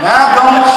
Né? Então,